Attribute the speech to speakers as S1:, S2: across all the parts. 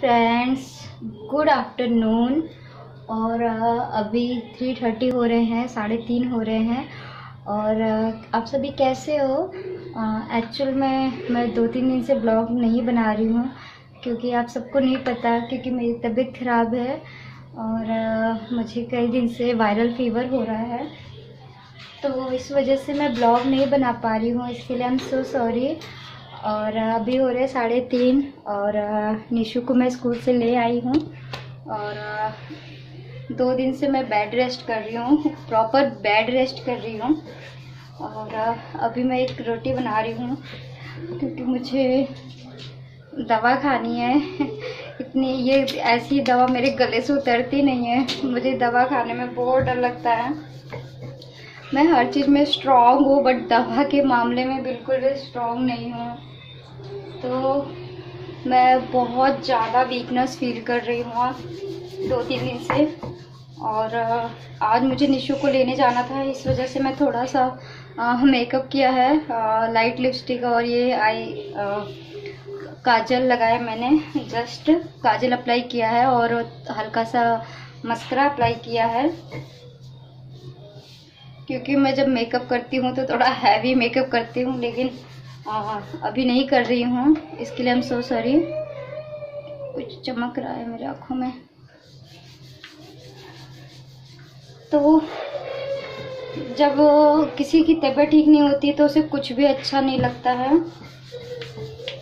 S1: Friends good afternoon और अभी three thirty हो रहे हैं साढ़े तीन हो रहे हैं। और आप सभी कैसे हो? एक्चुअल में मैं दो तीन दिन से ब्लॉग नहीं बना रही हूँ क्योंकि आप सबको नहीं पता क्योंकि मेरी तबीयत ख़राब है। और अ, मुझे कई दिन से वायरल फीवर हो रहा है। तो इस वजह से मैं ब्लॉग नहीं बना पा रही हूँ इसके लिए आई एम सो सॉरी और अभी हो रहे साढ़े तीन और निशु को मैं स्कूल से ले आई हूँ और दो दिन से मैं बेड रेस्ट कर रही हूँ, प्रॉपर बेड रेस्ट कर रही हूँ और अभी मैं एक रोटी बना रही हूँ क्योंकि मुझे दवा खानी है। इतनी, ये ऐसी दवा मेरे गले से उतरती नहीं है, मुझे दवा खाने में बहुत डर लगता है। मैं हर चीज़ में स्ट्रॉन्ग हूँ बट दवा के मामले में बिल्कुल भी स्ट्रॉन्ग नहीं हूँ। तो मैं बहुत ज़्यादा वीकनेस फील कर रही हूँ दो तीन दिन से। और आज मुझे निशु को लेने जाना था इस वजह से मैं थोड़ा सा मेकअप किया है आ, लाइट लिपस्टिक और ये आई अ, काजल लगाया मैंने जस्ट काजल अप्लाई किया है और हल्का सा मस्करा अप्लाई किया है। क्योंकि मैं जब मेकअप करती हूँ तो थोड़ा हैवी मेकअप करती हूँ लेकिन आ, अभी नहीं कर रही हूँ। इसके लिए हम सो सॉरी कुछ चमक रहा है मेरी आँखों में। तो जब किसी की तबीयत ठीक नहीं होती तो उसे कुछ भी अच्छा नहीं लगता है।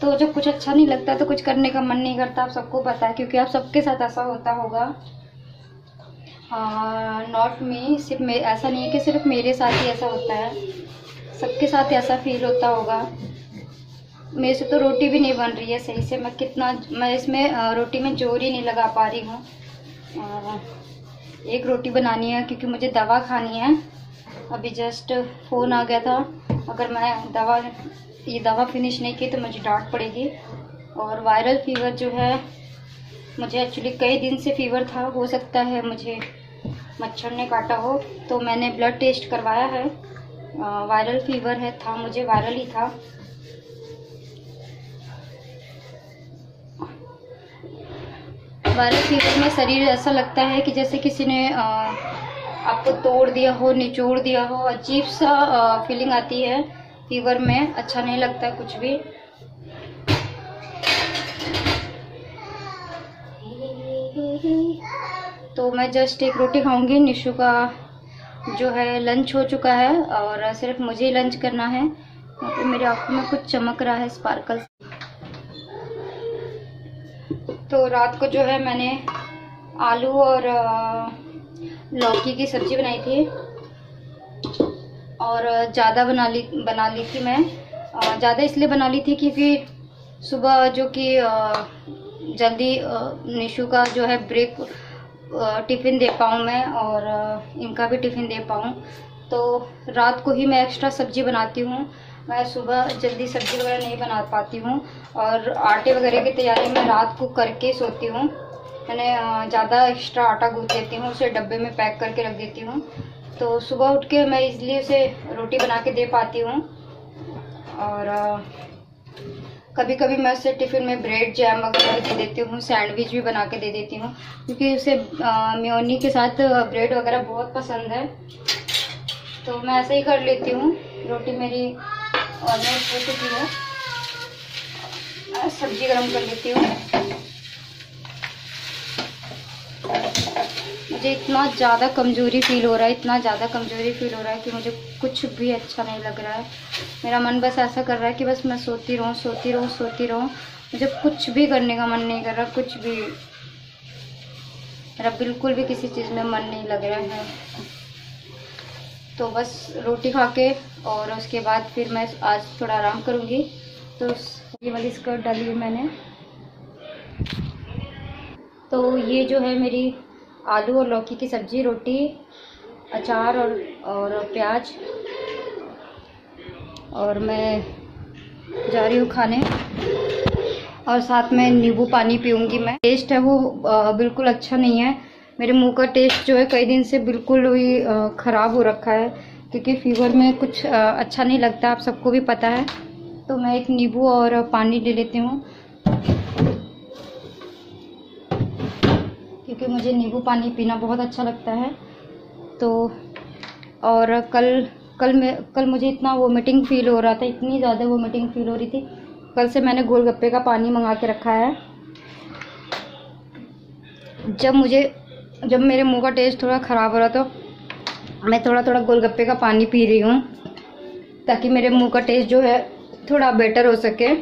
S1: तो जब कुछ अच्छा नहीं लगता तो कुछ करने का मन नहीं करता। आप सबको पता है क्योंकि आप सबके साथ ऐसा होता होगा। नॉट मी सिर्फ़ मे, ऐसा नहीं है कि सिर्फ़ मेरे साथ ही ऐसा होता है। सबके साथ ऐसा फील होता होगा। मेरे से तो रोटी भी नहीं बन रही है सही से। मैं कितना, मैं इसमें रोटी में ज़ोर ही नहीं लगा पा रही हूँ। एक रोटी बनानी है क्योंकि मुझे दवा खानी है। अभी जस्ट फ़ोन आ गया था। अगर मैं दवा, ये दवा फिनिश नहीं की तो मुझे डांट पड़ेगी। और वायरल फीवर जो है, मुझे एक्चुअली कई दिन से फीवर था। हो सकता है मुझे मच्छर ने काटा हो तो मैंने ब्लड टेस्ट करवाया है। वायरल फीवर है, था मुझे वायरल ही था। वायरल फीवर में शरीर ऐसा लगता है कि जैसे किसी ने आपको तोड़ दिया हो, निचोड़ दिया हो, अजीब सा फीलिंग आती है। फीवर में अच्छा नहीं लगता कुछ भी। तो मैं जस्ट एक रोटी खाऊँगी। निशु का जो है लंच हो चुका है और सिर्फ़ मुझे ही लंच करना है। पे मेरी आँखों में कुछ चमक रहा है स्पार्कल तो रात को जो है, मैंने आलू और लौकी की सब्ज़ी बनाई थी और ज़्यादा बना ली बना ली थी मैं। ज़्यादा इसलिए बना ली थी क्योंकि सुबह जो कि जल्दी निशु का जो है ब्रेक टिफ़िन दे पाऊँ मैं और इनका भी टिफ़िन दे पाऊँ। तो रात को ही मैं एक्स्ट्रा सब्ज़ी बनाती हूँ। मैं सुबह जल्दी सब्ज़ी वगैरह नहीं बना पाती हूँ और आटे वगैरह की तैयारी मैं रात को करके सोती हूँ। मैंने ज़्यादा एक्स्ट्रा आटा गूँथ लेती हूँ, उसे डब्बे में पैक करके रख देती हूँ। तो सुबह उठ के मैं इजली उसे रोटी बना के दे पाती हूँ। और कभी कभी मैं उसे टिफ़िन में ब्रेड, जैम वगैरह भी दे देती हूँ, सैंडविच भी बना के दे देती हूँ, क्योंकि उसे म्योनी के साथ ब्रेड वगैरह बहुत पसंद है। तो मैं ऐसे ही कर लेती हूँ, रोटी मेरी ऑलमोस्ट हो चुकी है। सब्ज़ी गर्म कर लेती हूँ। मुझे इतना ज़्यादा कमज़ोरी फील हो रहा है, इतना ज़्यादा कमज़ोरी फील हो रहा है कि मुझे कुछ भी अच्छा नहीं लग रहा है। मेरा मन बस ऐसा कर रहा है कि बस मैं सोती रहूँ सोती रहूँ सोती रहूँ। मुझे कुछ भी करने का मन नहीं कर रहा, कुछ भी। मेरा बिल्कुल भी किसी चीज़ में मन नहीं लग रहा है। तो बस रोटी खा के और उसके बाद फिर मैं आज थोड़ा आराम करूँगी। तो ये वाली स्कर्ट डाली मैंने। तो ये जो है मेरी आलू और लौकी की सब्ज़ी, रोटी, अचार और और प्याज। और मैं जा रही हूँ खाने। और साथ में नींबू पानी पीऊँगी मैं। टेस्ट है वो बिल्कुल अच्छा नहीं है। मेरे मुँह का टेस्ट जो है कई दिन से बिल्कुल ही ख़राब हो रखा है, क्योंकि फीवर में कुछ अच्छा नहीं लगता, आप सबको भी पता है। तो मैं एक नींबू और पानी ले लेती हूँ। क्योंकि मुझे नींबू पानी पीना बहुत अच्छा लगता है। तो और कल कल मैं, कल मुझे इतना वोमिटिंग फील हो रहा था, इतनी ज़्यादा वोमिटिंग फील हो रही थी। कल से मैंने गोलगप्पे का पानी मंगा के रखा है। जब मुझे, जब मेरे मुँह का टेस्ट थोड़ा ख़राब हो रहा तो मैं थोड़ा थोड़ा गोलगप्पे का पानी पी रही हूँ, ताकि मेरे मुँह का टेस्ट जो है थोड़ा बेटर हो सके।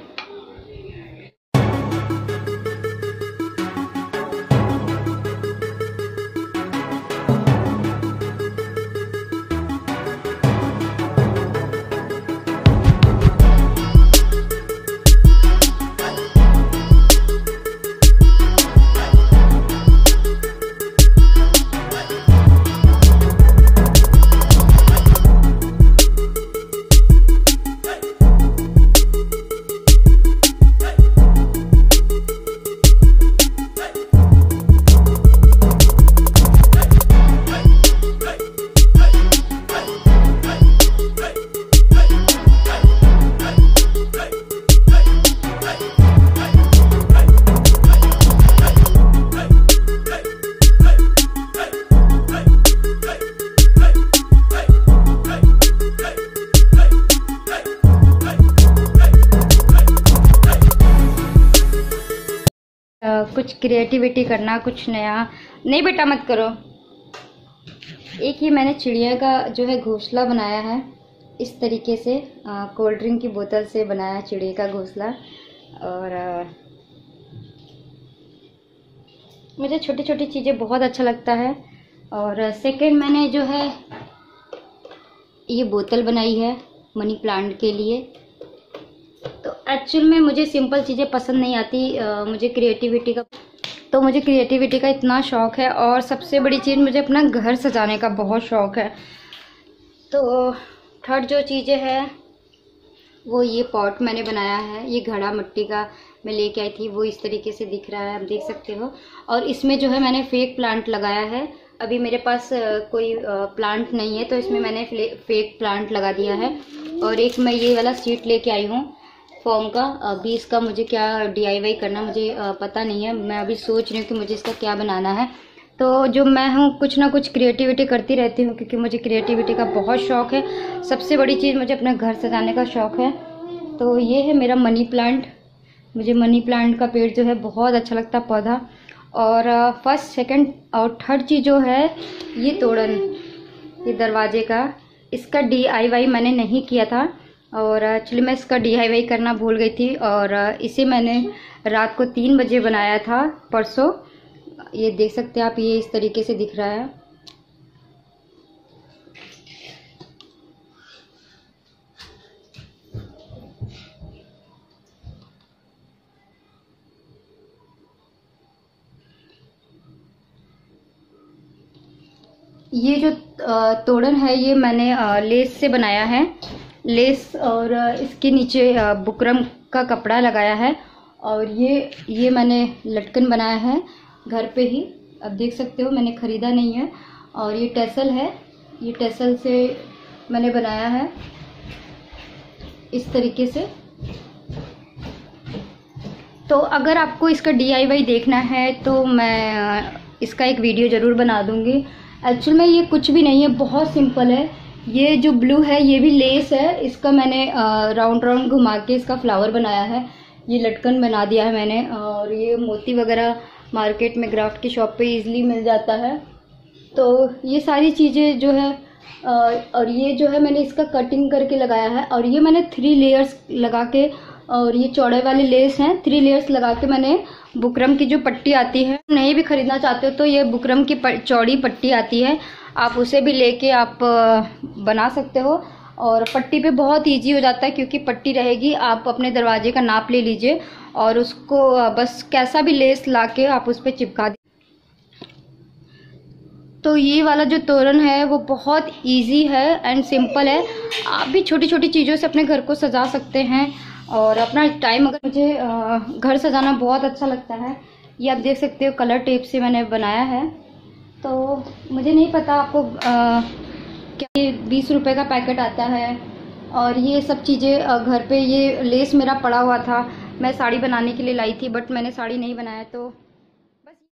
S1: क्रिएटिविटी करना कुछ नया। नहीं बेटा मत करो। एक ही मैंने चिड़िया का जो है घोंसला बनाया है इस तरीके से कोल्ड ड्रिंक की बोतल से बनाया चिड़िया का घोंसला। और आ, मुझे छोटी छोटी चीज़ें बहुत अच्छा लगता है। और सेकंड मैंने जो है ये बोतल बनाई है मनी प्लांट के लिए। तो एक्चुअल में मुझे सिंपल चीज़ें पसंद नहीं आती आ, मुझे क्रिएटिविटी का तो मुझे क्रिएटिविटी का इतना शौक़ है और सबसे बड़ी चीज़ मुझे अपना घर सजाने का बहुत शौक़ है। तो थर्ड जो चीज़ें है, वो ये पॉट मैंने बनाया है, ये घड़ा मिट्टी का मैं लेके आई थी, वो इस तरीके से दिख रहा है, आप देख सकते हो। और इसमें जो है मैंने फेक प्लांट लगाया है। अभी मेरे पास कोई प्लांट नहीं है तो इसमें मैंने फेक प्लांट लगा दिया है। और एक मैं ये वाला सीट लेके आई हूँ। फॉर्म का, अभी इसका मुझे क्या डी करना मुझे पता नहीं है। मैं अभी सोच रही हूँ कि मुझे इसका क्या बनाना है। तो जो मैं हूँ, कुछ ना कुछ क्रिएटिविटी करती रहती हूँ, क्योंकि मुझे क्रिएटिविटी का बहुत शौक़ है। सबसे बड़ी चीज़ मुझे अपना घर सजाने का शौक़ है। तो ये है मेरा मनी प्लांट मुझे मनी प्लांट का पेड़ जो है, बहुत अच्छा लगता पौधा। और फ़र्स्ट सेकंड और थर्ड चीज़ जो है, ये तोड़न ये दरवाजे का। इसका डीआईवाई मैंने नहीं किया था। और एक्चुअली मैं इसका डी करना भूल गई थी और इसे मैंने रात को तीन बजे बनाया था, परसों। ये देख सकते हैं आप, ये इस तरीके से दिख रहा है। ये जो तोड़न है, ये मैंने लेस से बनाया है। लेस और इसके नीचे बुकरम का कपड़ा लगाया है और ये ये मैंने लटकन बनाया है घर पे ही। अब देख सकते हो, मैंने ख़रीदा नहीं है और ये टेसल है। ये टेसल से मैंने बनाया है इस तरीके से। तो अगर आपको इसका डी देखना है तो मैं इसका एक वीडियो ज़रूर बना दूँगी। एक्चुअल में ये कुछ भी नहीं है, बहुत सिंपल है। ये जो ब्लू है, ये भी लेस है। इसका मैंने राउंड राउंड घुमा के इसका फ्लावर बनाया है। ये लटकन बना दिया है मैंने, और ये मोती वगैरह मार्केट में ग्राफ्ट की शॉप पे इजीली मिल जाता है। तो ये सारी चीज़ें जो है और ये जो है मैंने इसका कटिंग करके लगाया है। और ये मैंने थ्री लेयर्स लगा के, और ये चौड़े वाले लेस हैं। थ्री लेयर्स लगा के मैंने बुकरम की जो पट्टी आती है नहीं भी खरीदना चाहते हो तो ये बुकरम की चौड़ी पट्टी आती है। आप उसे भी लेके आप बना सकते हो। और पट्टी पे बहुत इजी हो जाता है क्योंकि पट्टी रहेगी, आप अपने दरवाजे का नाप ले लीजिए और उसको बस कैसा भी लेस ला के आप उस पर चिपका दी तो ये वाला जो तोरण है, वो बहुत इजी है एंड सिंपल है। आप भी छोटी छोटी चीज़ों से अपने घर को सजा सकते हैं और अपना टाइम अगर मुझे घर सजाना बहुत अच्छा लगता है। ये आप देख सकते हो कलर टेप से मैंने बनाया है। तो मुझे नहीं पता आपको क्या ये बीस रुपए का पैकेट आता है और ये सब चीज़ें घर पे ये लेस मेरा पड़ा हुआ था। मैं साड़ी बनाने के लिए लाई थी, बट मैंने साड़ी नहीं बनाया तो